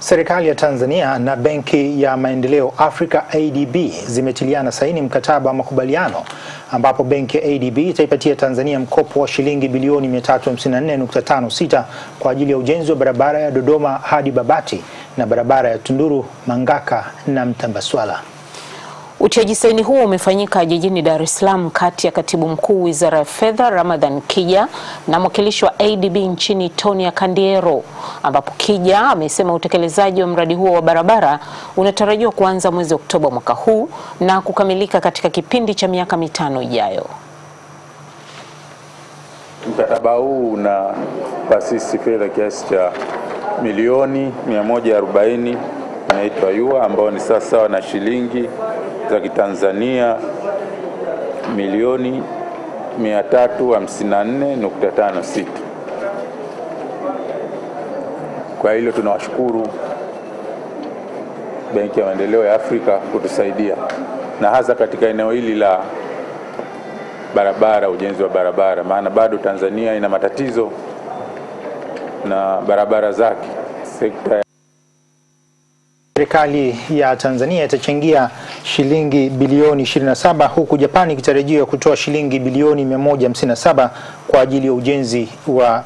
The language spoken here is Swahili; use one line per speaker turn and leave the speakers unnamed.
Serikali ya Tanzania na Benki ya Maendeleo Afrika ADB zimetiliana saini mkataba wa makubaliano ambapo benki ya ADB itaipatia Tanzania mkopo wa shilingi bilioni 354.56 kwa ajili ya ujenzi wa barabara ya Dodoma hadi Babati na barabara ya Tunduru Mangaka na Mtambaswala.
Utiaji saini huo umefanyika jijini Dar es Salaam kati ya Katibu Mkuu Wizara ya Fedha Ramadhan Kija na mwakilishi wa ADB nchini Tonia Kandiero, ambapo Kija amesema utekelezaji wa mradi huo wa barabara unatarajiwa kuanza mwezi Oktoba mwaka huu na kukamilika katika kipindi cha miaka mitano ijayo.
Mkataba huu una pasisi fedha kiasi cha milioni 140 inaitwa yua ambao ni sawasawa na shilingi za Kitanzania milioni 354.56. Kwa hilo tunawashukuru Benki ya Maendeleo ya Afrika kutusaidia na hasa katika eneo hili la barabara, ujenzi wa barabara, maana bado Tanzania ina matatizo na barabara zake. Sekta
Serikali ya Tanzania itachangia shilingi bilioni 27 huku Japani ikitarajiwa kutoa shilingi bilioni 157 kwa ajili ya ujenzi wa